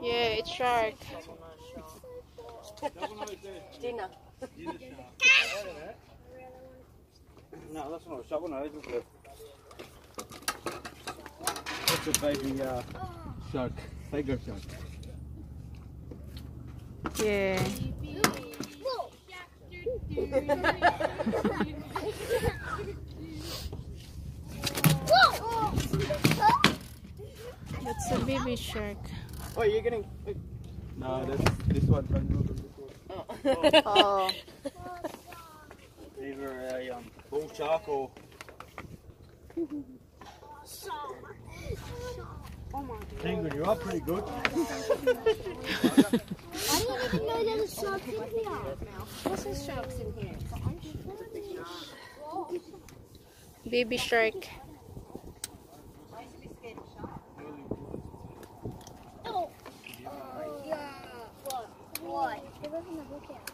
Yeah, it's shark. Dinner. No, that's not a shark. No, it's a, it's a baby uh, shark, tiger shark. Yeah. That's a baby shark. Oh, you're getting. No, this this one. Oh. Either a um, bull shark or Penguin, you are pretty good. I didn't even know there was sharks in here. What's the sharks in here? Baby shark. Oh. yeah. What? What? It wasn't a look at.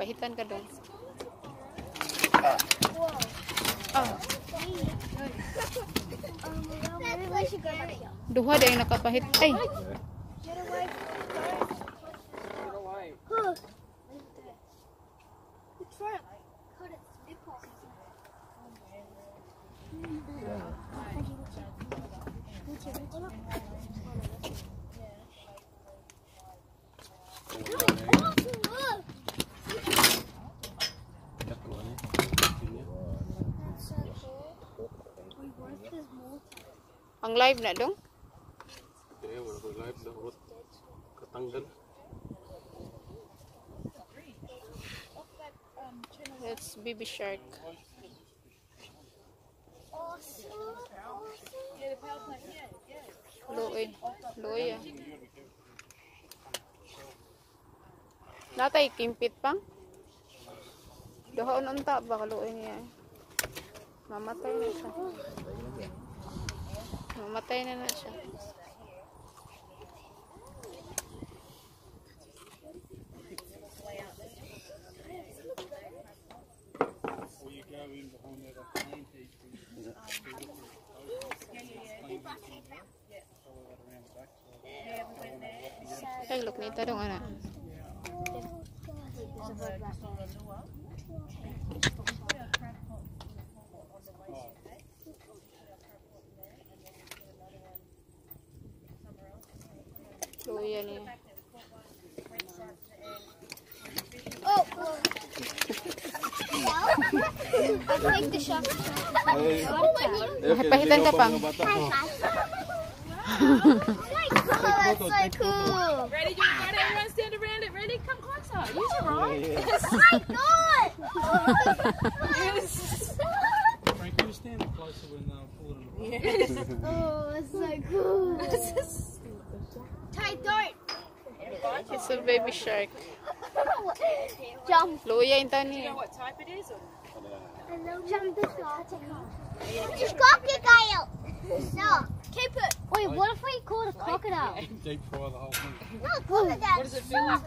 Pahitan ka doon. Whoa. Oh. Um, well, maybe we should go back here. Duha day nakapahit. Ay, Get ang live na dong. Yeah, wala ko live na urot. Katanggal. That's baby shark. Luoy. Luoy ah. Natay kimpit pang. Duhaon unta ba kaluoy niya. Mamatay na siya. Mamatay na na siya. Ay, look nita dong ana. Luya niya. Oh, well. I'll take the shark. Pahitan ka pang. Oh, that's so cool. Ready, you got it. Everyone stand around it. Ready? Come closer. Use your right. Oh my god! Frank, you stand closer when they're pulling it. oh, that's so cool. Ty. It's a baby shark. Jump. Luya yung tani. What type it is? Or? Jump the shark. It's crocodile. No, keep it. Wait, what if we caught a crocodile? Deep fry the whole thing. No, crocodile. What does it feel like?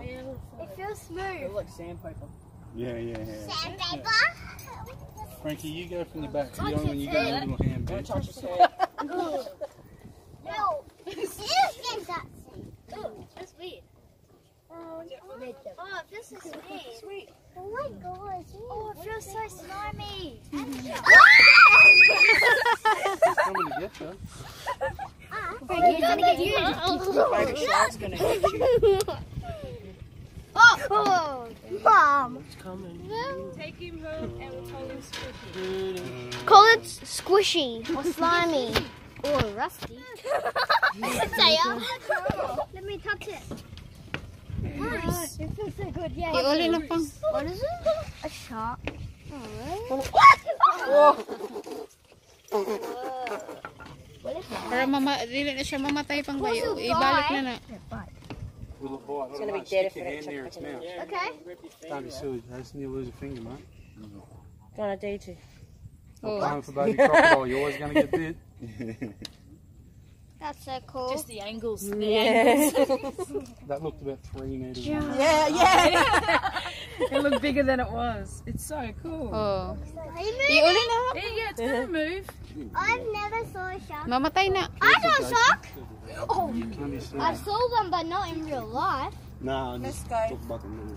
It feels smooth. like sandpaper. Yeah, yeah, yeah. Sandpaper. Frankie, you go from the back to the when you got your little hand bent. No. Ew, get that thing. Ooh, that's weird. Oh, oh, this is weird. Sweet. Oh my god. Oh, it feels so slimy. Coming to get you. You're gonna get you. Baby shark's gonna get you. Oh, oh, mom. It's coming. Take him home and we'll call him Squishy. Call it squishy or slimy or rusty. Uh, Let me touch it. Nice. It feels so good. Yeah. Iuli na pang. What is it? A shark. Para mama, dili na siya mamatay pang bayo. Ibalik na na. Will it bite? It's gonna be dead if it Stick your hand near its. Okay. Don't be silly. Just near lose a finger, mate. Gonna do too. Oh. Time for baby crocodile. You're always going to get bit. That's so cool. Just the angles. The That looked about three metres. Yeah, yeah. It looked bigger than it was. It's so cool. Oh. They Iuli move. na. Yeah, yeah, it's gonna move. I've never saw a shark. Mamatay na. I saw a shark. Oh, oh. Can you see? I saw one, but not in real life. Nah, Let's just go. talk about the movie.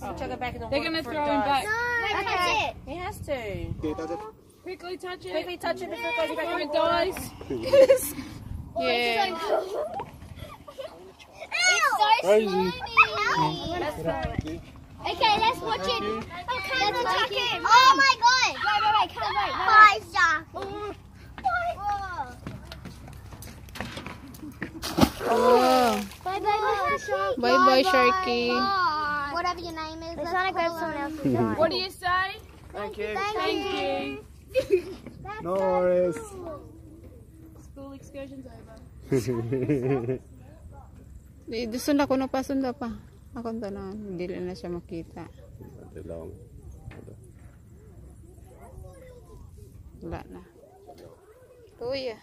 Chuck it back in the They're water gonna throw him back. No, I touch it. He has to. Okay, that's it. Quickly touch it. Quickly touch it before it goes back Before in it the water. dies. Yeah. It's so Crazy. slimy. Okay, let's watch it. Let's watch it. Oh my god. Wait, wait, wait. Come wait. Bye, shark. Oh. Bye, bye, bye, shark. Bye bye, Sharky. Whatever your name is. Let's trying to grab someone else's. What do you say? Thank you. Thank you. No worries. School excursion's over. Di, sunda ko na pa, sunda pa. Ako to na, hindi na siya makita. Wala na. Kuya.